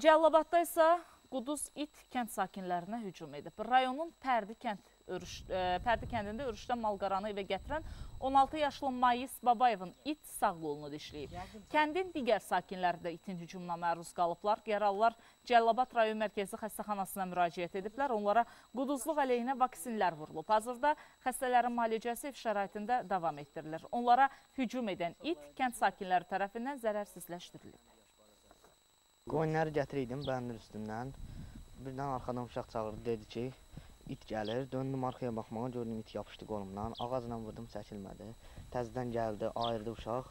Cəllabadda isə Quduz it kənd sakinlərinə hücum edib. Rayonun Pərdi kənd örüş, ə, Pərdi kəndində örüşdən malqaranı evə gətirən 16 yaşlı Mayis Babayevin it sağ qolunu dişləyib. Kəndin digər sakinləri də itin hücumuna məruz qalıblar. Yaralılar Cəllabad rayon mərkəzi xəstəxanasına müraciət ediblər. Onlara quduzluq əleyhinə vaksinlər vurulub. Hazırda xəstələrin müalicəsi ev şəraitində davam etdirilir. Onlara hücum edən it kənd sakinləri tərəfindən zərərsizləşdirilib. Qoyunları gətiriydim bəndir üstündən. Birdən arxadan uşaq çağırdı, dedi ki, it gəlir. Döndüm arxaya baxmağa, gördüm it yapışdı qolumdan. Ağacla vurdum, çəkilmədi. Təzədən gəldi, ayırdı uşaq.